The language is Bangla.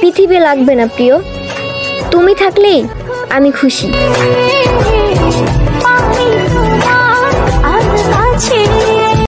পৃথিবী লাগবে না প্রিয়। তুমি থাকলেই আমি খুশি।